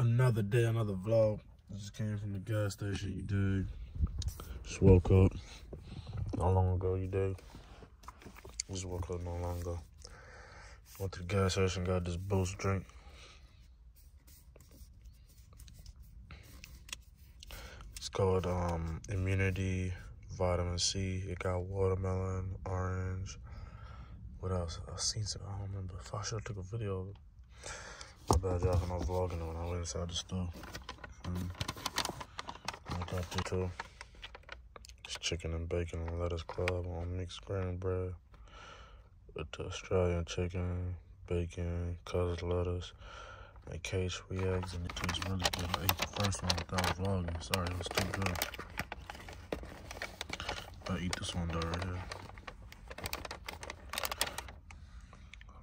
another day, another vlog. I just came from the gas station, you dig? Just woke up. Not long ago, you dig? Just woke up not long ago. Went to the gas station, got this boost drink. It's called um, Immunity Vitamin C. It got watermelon, orange. What else? I've seen some, I don't remember. I should have took a video My bad, y'all, I'm not vlogging when I went inside the store. Mm. I got this too. It's chicken and bacon and lettuce club on mixed grain bread. With the Australian chicken, bacon, custard lettuce, and cage free eggs, and it tastes really good. I ate the first one without vlogging. Sorry, it was too good. I eat this one though right here.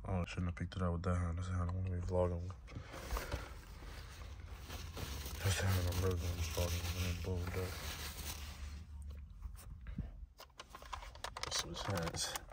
Oh, I shouldn't have picked it up with that hand. This hand I want to be vlogging. This hand I'm really to be vlogging. I'm that. Switch hands.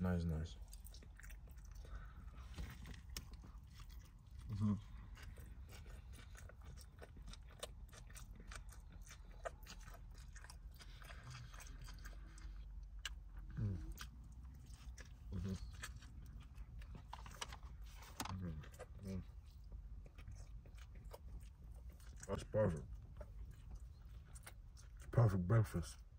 It's nice, nice. Mm -hmm. Mm. Mm -hmm. Mm. That's perfect. Perfect breakfast.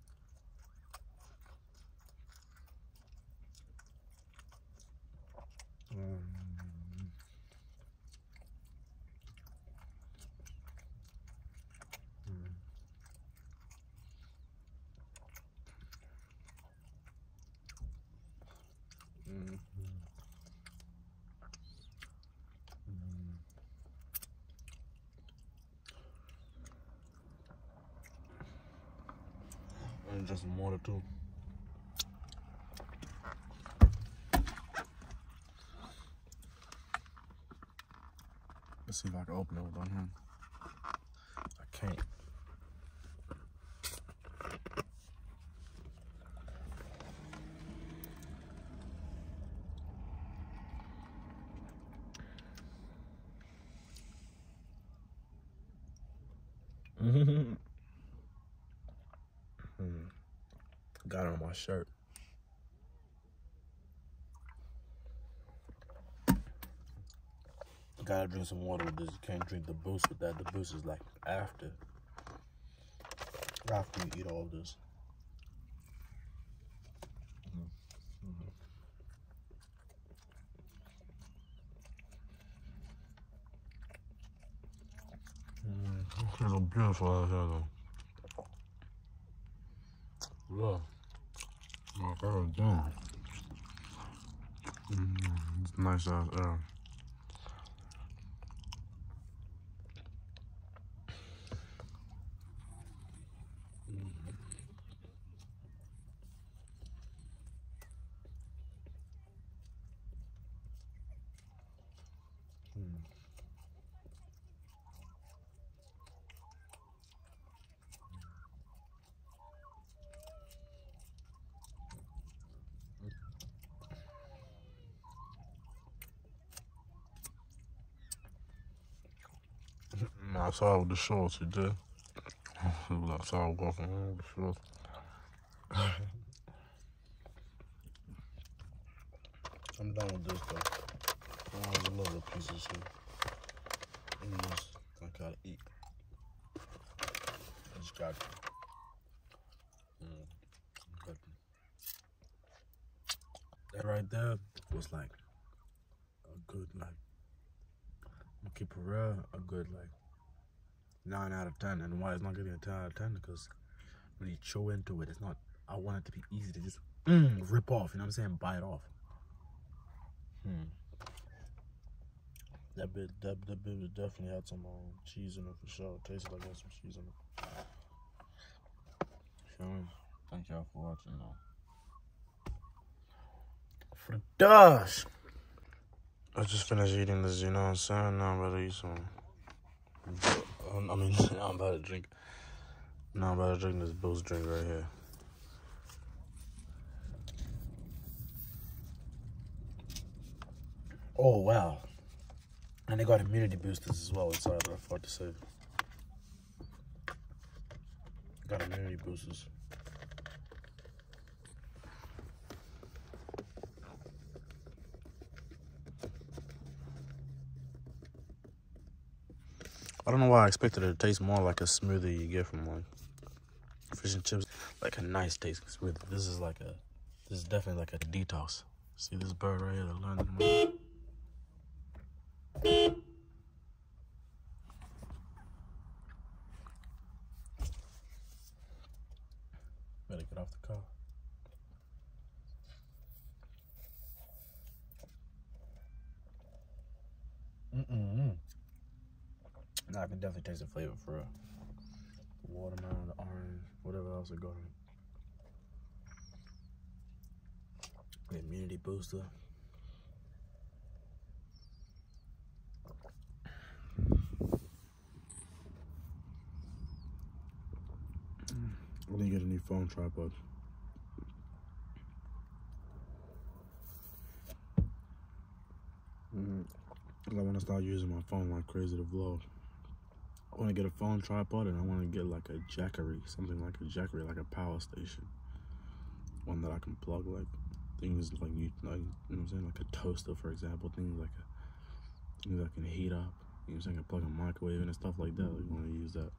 Just some water too. Let's see if I can open it with one hand. I can't. Got on my shirt. Gotta drink some water with this. You can't drink the boost with that. The boost is like after. After you eat all this. Mm, it's so beautiful out here though. Look. Oh, god damn. Mm, it's nice out there. Outside with the shorts, you did. He was walking around with the shorts. I'm done with this though. Oh, there's a little pieces here. And this, I gotta eat. I just got mm, That right there was like a good like keep it real, a good like 9 out of 10. And why it's not getting a 10 out of 10? Because when you chew into it, it's not, I want it to be easy to just mm, rip off, you know what I'm saying? Bite it off. Hmm. That bit, that, that bit definitely had some um, cheese in it for sure. It tasted like it had some cheese in it. feel me? Thank y'all for watching though. For the dash. I just finished eating this, you know what I'm saying? Now I'm about to eat some. I mean, I'm about to drink. Now I'm about to drink this boost drink right here. Oh, wow. And they got immunity boosters as well inside, I forgot to say. Got immunity boosters. I don't know why I expected it to taste more like a smoothie you get from like fish and chips. Like a nice taste smoothie. This is like a, this is definitely like a detox. See this bird right here, the London Better get off the car. Mm-mm. Now I can definitely taste the flavor for real. Watermelon, the orange, whatever else is going. The immunity booster. I didn't get a new phone tripod. Mm, I want to start using my phone like crazy to vlog. I want to get a phone tripod and I want to get like a jackery, something like a jackery, like a power station. One that I can plug like things like you, like, you know what I'm saying, like a toaster, for example, things like a, things that can heat up. You know what I'm saying, I can plug a microwave in and stuff like that. You want to use that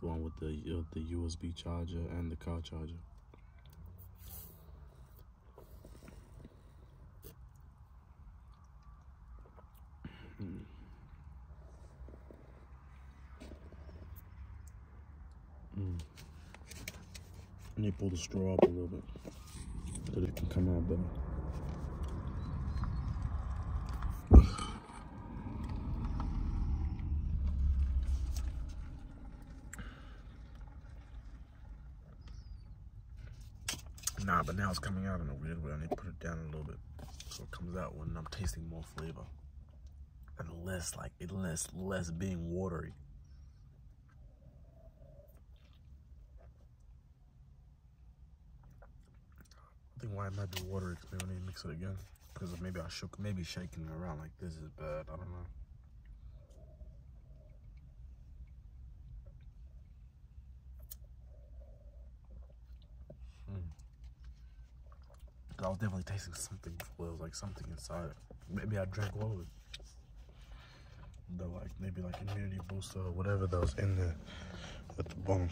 one with the uh, the USB charger and the car charger. Mm. Mm. To pull the straw up a little bit so it can come out better. Nah, but now it's coming out in a weird way. I need to put it down a little bit so it comes out when I'm tasting more flavor and less like it less less being watery. I think why it might be water because maybe I need to mix it again because maybe I shook maybe shaking it around like this is bad. I don't know. Hmm. I was definitely tasting something. It was like something inside. Maybe I drank it. The like maybe like immunity booster or whatever that was in there with the bone.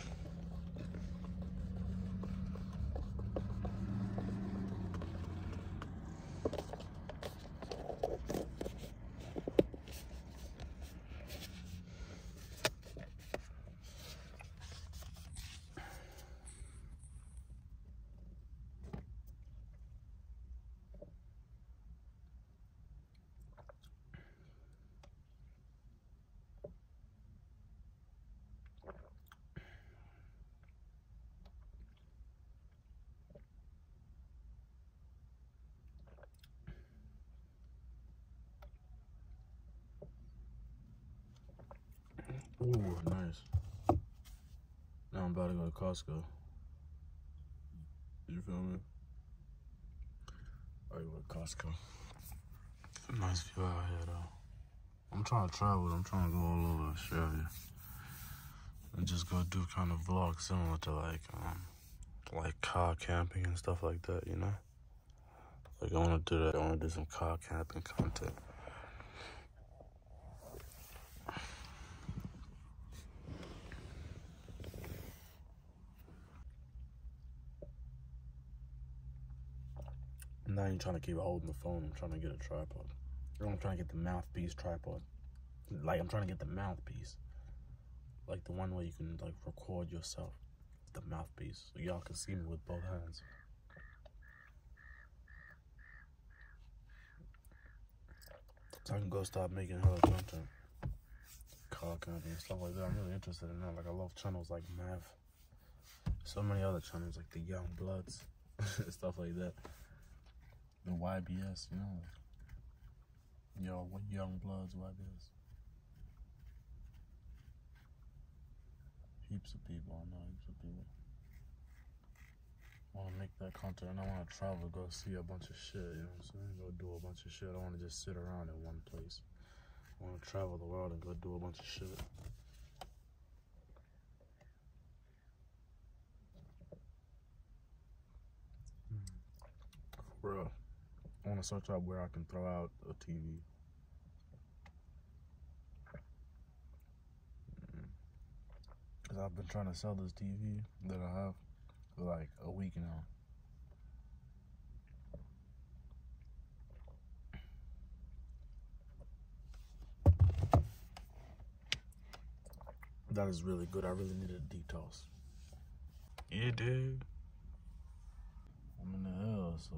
Ooh, nice. Now I'm about to go to Costco. You feel me? I go to Costco. Nice view out here though. I'm trying to travel. I'm trying to go all over Australia and just go do kind of vlogs similar to like um like car camping and stuff like that. You know, like I want to do that. I want to do some car camping content. Now you're trying to keep holding the phone. I'm trying to get a tripod. I'm trying to get the mouthpiece tripod. Like I'm trying to get the mouthpiece. Like the one where you can like record yourself. The mouthpiece. So y'all can see me with both hands. So I can go start making hella content. Car content and stuff like that. I'm really interested in that. Like I love channels like Mav So many other channels like the Young Bloods, stuff like that. The YBS, you know. Yo, what Young Bloods, YBS? Heaps of people, I know heaps of people. I want to make that content and I want to travel, go see a bunch of shit, you know what I'm saying? Go do a bunch of shit. I want to just sit around in one place. I want to travel the world and go do a bunch of shit. Hmm. Real. I want to search out where I can throw out a TV. Because mm. I've been trying to sell this TV that I have for like a week now. That is really good. I really needed a detox. Yeah, dude. I'm in the hell, so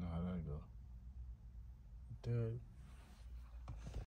know how that go. Dude.